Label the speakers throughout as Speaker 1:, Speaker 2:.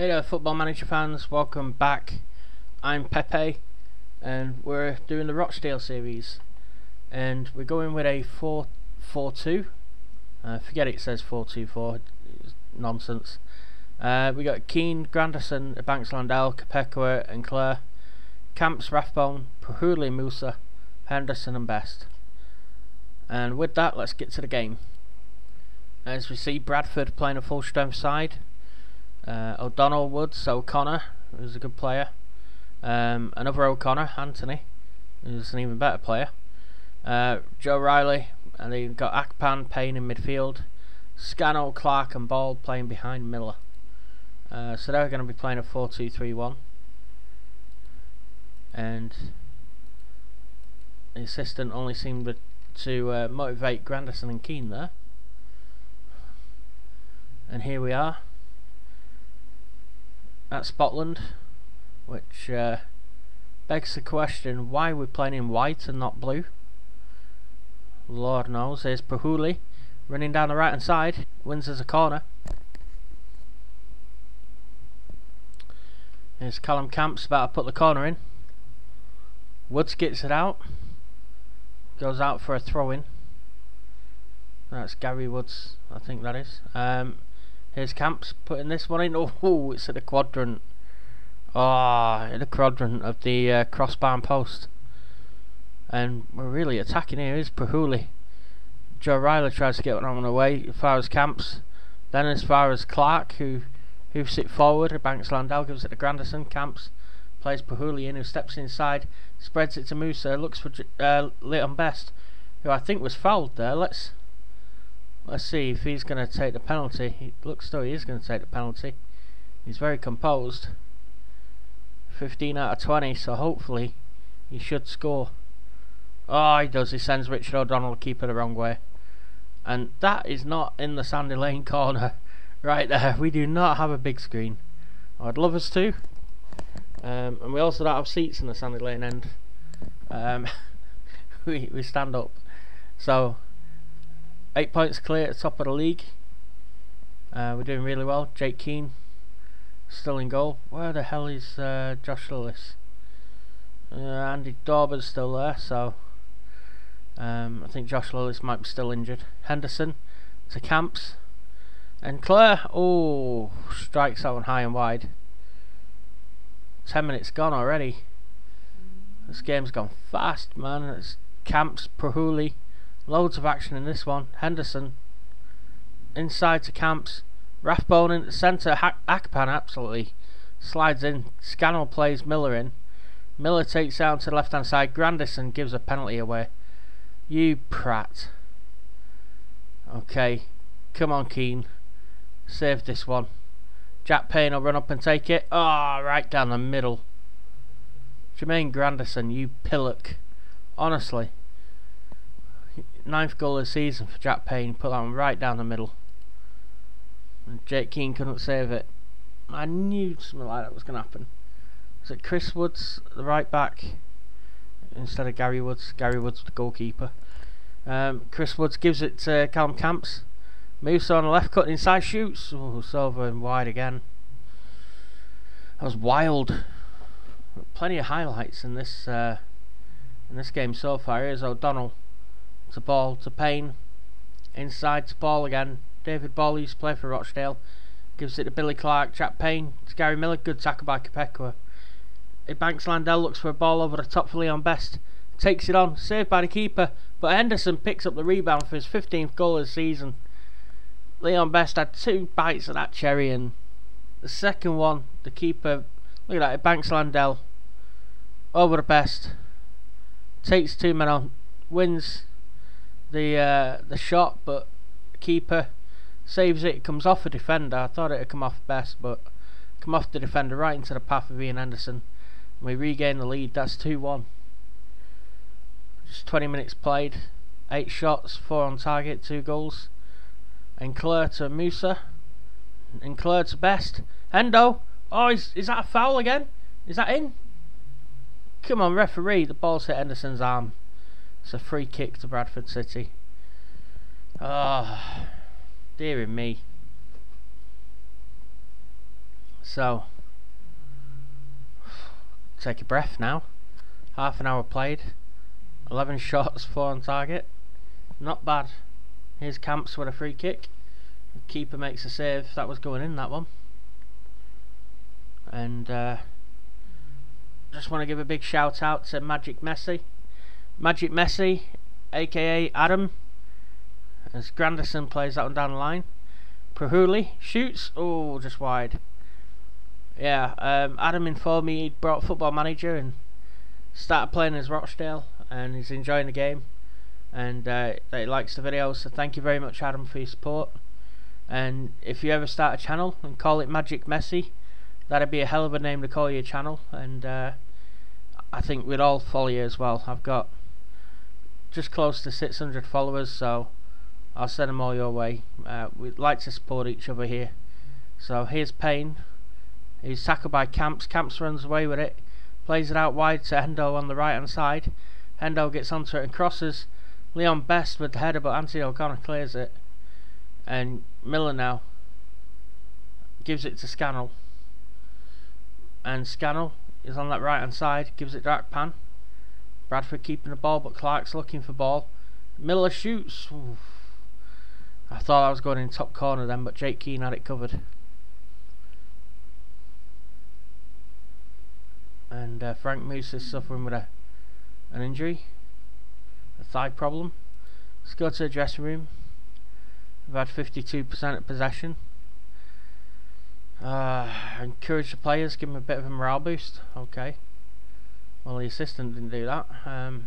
Speaker 1: Hey there football manager fans, welcome back. I'm Pepe and we're doing the Rochdale series and we're going with a 4-4-2 uh, forget it says 4-2-4, it's nonsense. Uh, we got Keane, Grandison, Banks Landell, Capecua and Clare, Camps, Rathbone, Pahuli, Musa, Henderson and Best. And with that let's get to the game. As we see Bradford playing a full strength side uh, O'Donnell, Woods, O'Connor, who's a good player. Um, another O'Connor, Anthony, who's an even better player. Uh, Joe Riley, and then you've got Akpan, Payne in midfield. Scannell, Clark and Ball playing behind Miller. Uh, so they're going to be playing a 4-2-3-1. And the assistant only seemed to uh, motivate Grandison and Keane there. And here we are at Spotland, which uh, begs the question why we're playing in white and not blue. Lord knows. There's Pahuli running down the right hand side, wins as a corner. There's Callum Camps about to put the corner in. Woods gets it out, goes out for a throw in. That's Gary Woods, I think that is. Um, Here's Camps putting this one in. Oh, it's at the quadrant. Ah, oh, in the quadrant of the uh, crossbar post. And we're really attacking here. Is Pahuli. Joe Riley tries to get one on the way as far as Camps. Then as far as Clark, who hoofs it forward. Banks Landell gives it to Grandison. Camps plays Pahuli in, who steps inside, spreads it to Musa, looks for uh, Best, who I think was fouled there. Let's Let's see if he's going to take the penalty. He looks though he is going to take the penalty. He's very composed. 15 out of 20, so hopefully he should score. Oh, he does. He sends Richard O'Donnell keeper the wrong way. And that is not in the Sandy Lane corner right there. We do not have a big screen. I'd love us to. Um, and we also don't have seats in the Sandy Lane end. Um, we, we stand up. So eight points clear at the top of the league. Uh, we're doing really well. Jake Keane still in goal. Where the hell is uh, Josh Lillis? Uh, Andy Dauber's still there, so um, I think Josh Lillis might be still injured. Henderson to Camps. And Clare, oh, strikes that one high and wide. Ten minutes gone already. This game's gone fast, man. It's Camps, Pahuli. Loads of action in this one. Henderson inside to Camps. Rathbone in the centre. Akpan absolutely slides in. Scannell plays Miller in. Miller takes down to the left hand side. Grandison gives a penalty away. You prat. Okay. Come on, Keane. Save this one. Jack Payne will run up and take it. Ah, oh, right down the middle. Jermaine Grandison, you pillock. Honestly ninth goal of the season for Jack Payne. Put that one right down the middle. And Jake Keane couldn't save it. I knew something like that was going to happen. Was it Chris Woods, the right back, instead of Gary Woods? Gary Woods, the goalkeeper. Um, Chris Woods gives it to Callum Camps. Moves on the left, cut inside, shoots. Oh, over and wide again. That was wild. Plenty of highlights in this uh, in this game so far. Here's O'Donnell to Ball to Payne. Inside to Ball again. David Ball used to play for Rochdale. Gives it to Billy Clark. Jack Payne. To Gary Miller. Good tackle by Capecua. Banks Landell looks for a ball over the top for Leon Best. Takes it on. Saved by the keeper. But Henderson picks up the rebound for his 15th goal of the season. Leon Best had two bites of that cherry and the second one, the keeper, look at that, it Banks Landell over the best, takes two men on, wins the uh, the shot, but keeper saves it. It comes off a defender. I thought it would come off best, but come off the defender right into the path of Ian Henderson. And we regain the lead. That's 2-1. Just 20 minutes played. 8 shots, 4 on target, 2 goals. And to Musa. And to Best. Hendo. Oh, is, is that a foul again? Is that in? Come on, referee. The ball's hit Henderson's arm. It's a free kick to Bradford City. Ah, oh, dearie me. So, take a breath now. Half an hour played. 11 shots, 4 on target. Not bad. Here's Camps with a free kick. The keeper makes a save. That was going in, that one. And uh, just want to give a big shout out to Magic Messi. Magic Messi, aka Adam, as Grandison plays that one down the line. Prahuli shoots. Oh, just wide. Yeah, um, Adam informed me he'd brought Football Manager and started playing as Rochdale, and he's enjoying the game, and uh, that he likes the videos. So thank you very much, Adam, for your support. And if you ever start a channel and call it Magic Messi, that'd be a hell of a name to call your channel. And uh, I think we'd all follow you as well. I've got just close to 600 followers, so I'll send them all your way. Uh, we'd like to support each other here. So here's Payne. He's tackled by Camps. Camps runs away with it. Plays it out wide to Hendo on the right hand side. Hendo gets onto it and crosses. Leon Best with the header, but Anthony O'Connor clears it. And Miller now gives it to Scannell. And Scannell is on that right hand side, gives it to Akpan. Bradford keeping the ball, but Clark's looking for ball. Miller shoots. I thought I was going in top corner then, but Jake Keane had it covered. And uh, Frank Moose is suffering with a an injury, a thigh problem. Let's go to the dressing room. We've had 52% of possession. Uh, encourage the players, give them a bit of a morale boost. Okay. Well, the assistant didn't do that. Um,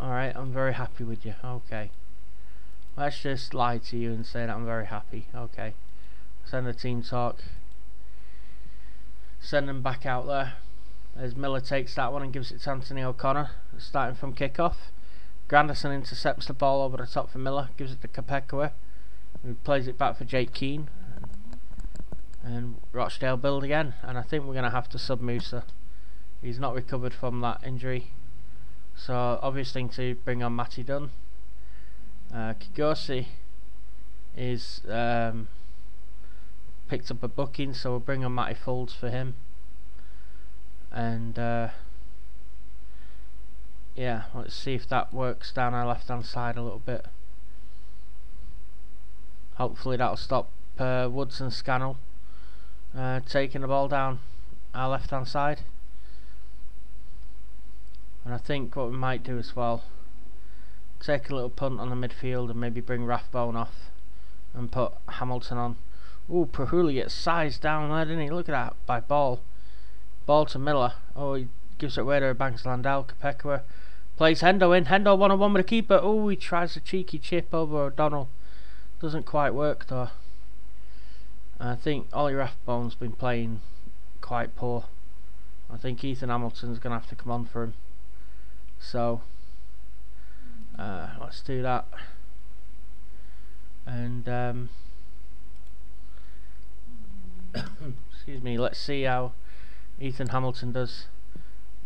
Speaker 1: Alright, I'm very happy with you. Okay. Let's just lie to you and say that I'm very happy. Okay. Send the team talk. Send them back out there. As Miller takes that one and gives it to Anthony O'Connor, starting from kickoff Grandison intercepts the ball over the top for Miller, gives it to Kapekwa, who plays it back for Jake Keane. And Rochdale build again, and I think we're going to have to sub Musa. He's not recovered from that injury. So obvious thing to bring on Matty Done. Uh, Kigosi is um, picked up a booking, so we'll bring on Matty Foulds for him. And uh, yeah, let's see if that works down our left hand side a little bit. Hopefully that'll stop uh, Woods and Scannell uh, taking the ball down our left hand side. And I think what we might do as well, take a little punt on the midfield and maybe bring Rathbone off and put Hamilton on. Ooh, Prahuli gets sized down there, didn't he? Look at that, by ball. Ball to Miller. Oh, he gives it away to Banks Landau. Kapekwa plays Hendo in. Hendo one on one with the keeper. Oh, he tries a cheeky chip over O'Donnell. Doesn't quite work though. I think Ollie Rathbone's been playing quite poor. I think Ethan Hamilton's going to have to come on for him. So, uh, let's do that. And, um, excuse me, let's see how Ethan Hamilton does.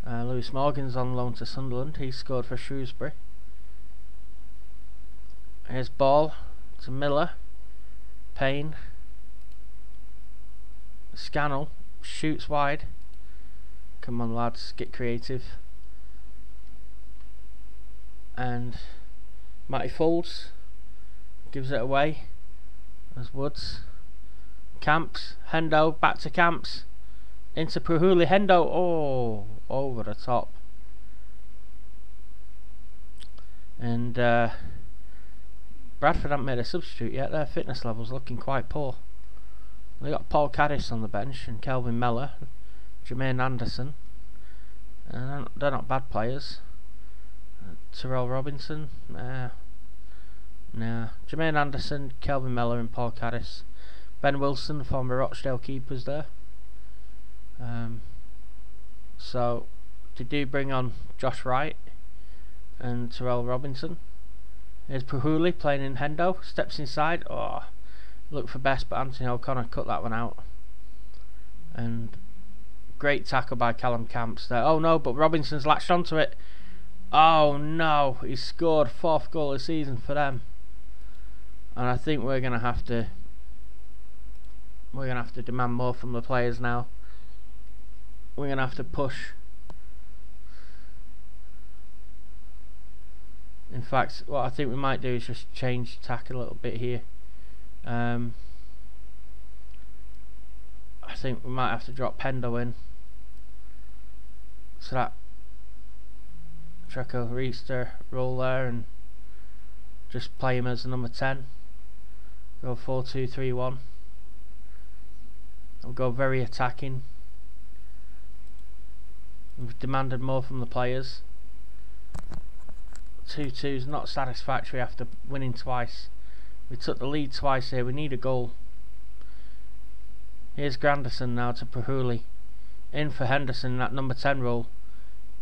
Speaker 1: Uh, Lewis Morgan's on loan to Sunderland. He scored for Shrewsbury. Here's ball to Miller. Payne. Scannell shoots wide. Come on lads, get creative. And Matty Foulds gives it away as Woods Camps. Hendo back to Camps into Prahuli Hendo oh over the top. And uh, Bradford haven't made a substitute yet. Their fitness levels looking quite poor they got Paul Caddis on the bench and Kelvin Mellor Jermaine Anderson and they're not bad players Tyrell Robinson? Nah. Nah. Jermaine Anderson, Kelvin Mellor and Paul Caddis. Ben Wilson, former Rochdale keepers there. Um, so, they do bring on Josh Wright and Tyrell Robinson. Here's Prahuli playing in Hendo. Steps inside. Oh, look for best, but Anthony O'Connor cut that one out. And great tackle by Callum Camps there. Oh no, but Robinson's latched onto it. Oh no, he scored fourth goal of the season for them. and I think we're gonna have to we're gonna have to demand more from the players now. We're gonna have to push. In fact, what I think we might do is just change tack a little bit here. Um, I think we might have to drop Pendo in. So that Treco Reister role there and just play him as number 10. Go 4 2 3 1. I'll go very attacking. We've demanded more from the players. 2 2 is not satisfactory after winning twice. We took the lead twice here. We need a goal. Here's Grandison now to Pahuli. In for Henderson that number 10 role.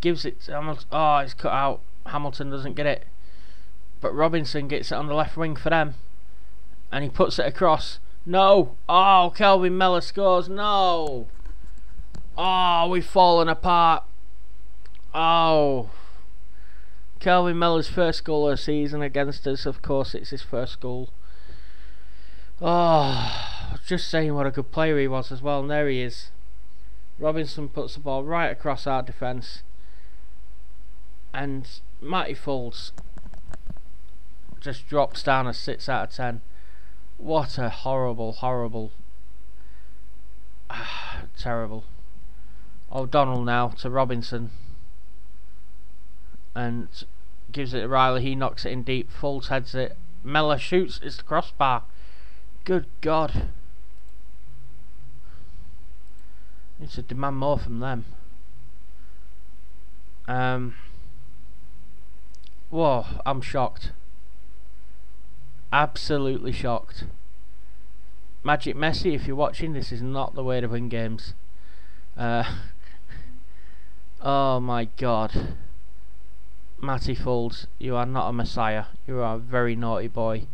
Speaker 1: Gives it to Hamilton. Oh, ah, it's cut out. Hamilton doesn't get it. But Robinson gets it on the left wing for them. And he puts it across. No. Oh, Kelvin Mellor scores. No. Oh, we've fallen apart. Oh. Kelvin Mellor's first goal of the season against us. Of course, it's his first goal. Oh just saying what a good player he was as well, and there he is. Robinson puts the ball right across our defence, and Matty Foulds just drops down a 6 out of 10. What a horrible, horrible, ah, terrible. O'Donnell now to Robinson, and gives it to Riley. He knocks it in deep. Foulds heads it. Mellor shoots. It's the crossbar. Good God. Need to demand more from them. Um. Whoa, I'm shocked. Absolutely shocked. Magic Messi, if you're watching, this is not the way to win games. Uh, oh my god. Matty Foulds, you are not a messiah. You are a very naughty boy.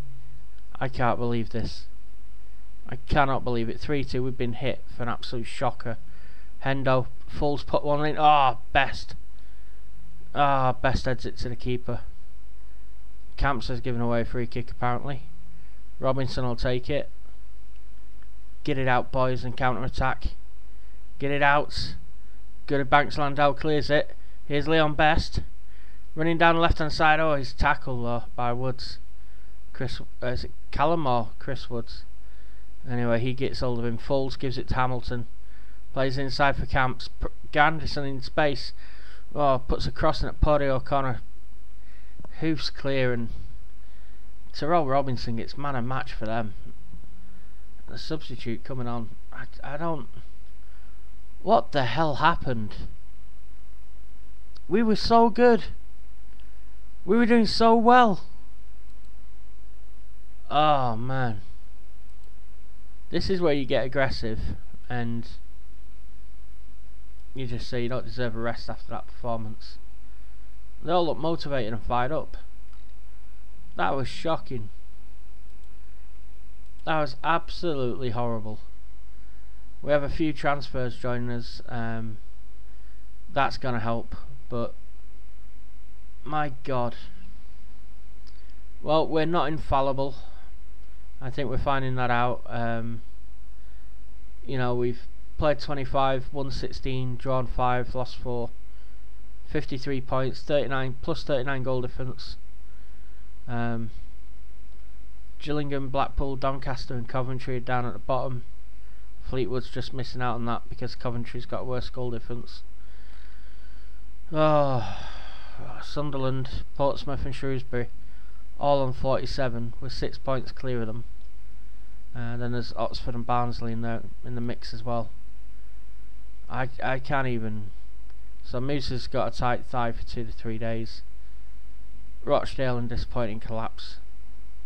Speaker 1: I can't believe this. I cannot believe it. 3-2, we've been hit for an absolute shocker. Hendo, Foulds put one in. Ah, oh, best. Ah, oh, best heads it to the keeper. Camps has given away a free kick apparently. Robinson will take it. Get it out, boys, and counter attack. Get it out. Good Banks Landau clears it. Here's Leon Best. Running down the left hand side. Oh, he's tackled though by Woods. Chris, uh, is it Callum or Chris Woods? Anyway, he gets hold of him. Foulds, gives it to Hamilton. Plays inside for Camps. Grandison in space. Oh, puts a crossing at Paudie O'Connor. Hoofs clear and Tyrell Robinson gets man and match for them. The substitute coming on. I, I don't... What the hell happened? We were so good. We were doing so well. Oh man. This is where you get aggressive and you just say you don't deserve a rest after that performance. They all look motivated and fired up. That was shocking. That was absolutely horrible. We have a few transfers joining us. Um, that's going to help. But, my God. Well, we're not infallible. I think we're finding that out. Um, you know, we've played 25, won 16, drawn 5, lost 4. 53 points, 39 plus 39 goal difference. Um, Gillingham, Blackpool, Doncaster and Coventry are down at the bottom. Fleetwood's just missing out on that because Coventry's got a worse goal difference. Oh, Sunderland, Portsmouth and Shrewsbury all on 47 with 6 points clear of them. And uh, then there's Oxford and Barnsley in the in the mix as well. I I can't even. So Moose has got a tight thigh for two to three days. Rochdale and disappointing collapse.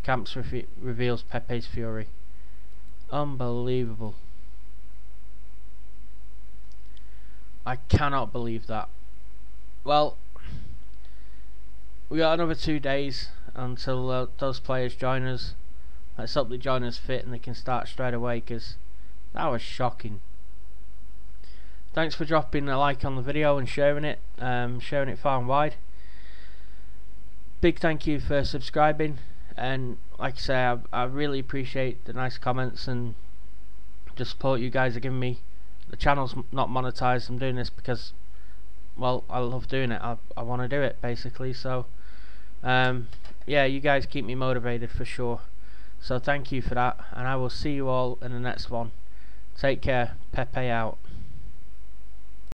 Speaker 1: Camps re reveals Pepe's fury. Unbelievable. I cannot believe that. Well, we got another two days until uh, those players join us. Let's hope they join us fit and they can start straight away because that was shocking. Thanks for dropping a like on the video and sharing it um, sharing it far and wide. Big thank you for subscribing and like I say I, I really appreciate the nice comments and the support you guys are giving me. The channel's not monetized. I'm doing this because well I love doing it. I, I want to do it basically so um, yeah you guys keep me motivated for sure. So thank you for that and I will see you all in the next one. Take care. Pepe out